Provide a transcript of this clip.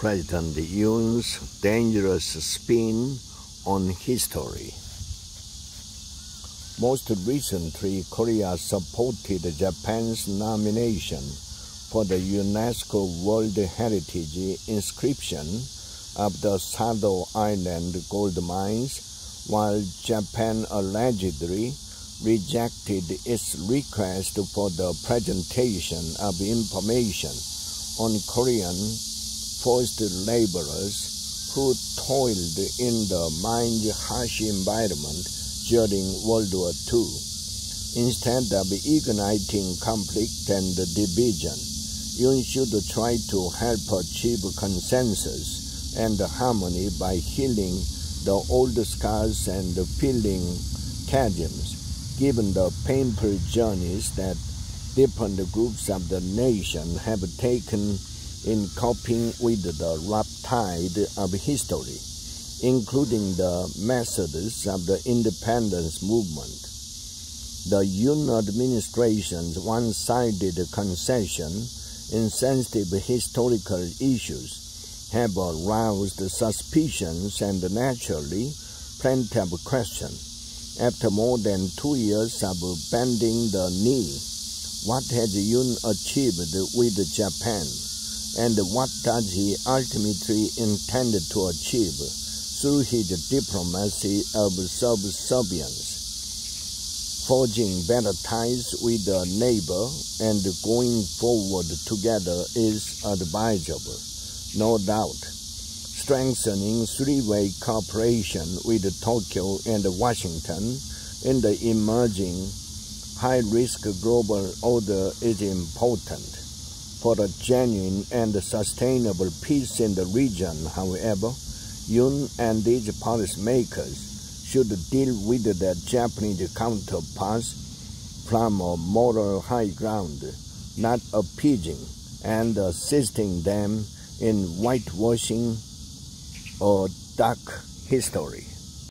President Yoon's dangerous spin on history. Most recently, Korea supported Japan's nomination for the UNESCO World Heritage inscription of the Sado Island gold mines, while Japan allegedly rejected its request for the presentation of information on Korean forced laborers who toiled in the mine's harsh environment during World War II. Instead of igniting conflict and division, you should try to help achieve consensus and harmony by healing the old scars and filling chasms, given the painful journeys that different groups of the nation have taken in coping with the rough tide of history, including the methods of the independence movement. The Yoon administration's one-sided concession in sensitive historical issues have aroused suspicions and naturally plenty of questions. After more than two years of bending the knee, what has Yoon achieved with Japan? And what does he ultimately intend to achieve through his diplomacy of subservience. Forging better ties with a neighbor and going forward together is advisable, no doubt. Strengthening three-way cooperation with Tokyo and Washington in the emerging high-risk global order is important for a genuine and sustainable peace in the region, however, Yoon and its policymakers should deal with their Japanese counterparts from a moral high ground, not appeasing and assisting them in whitewashing or dark history.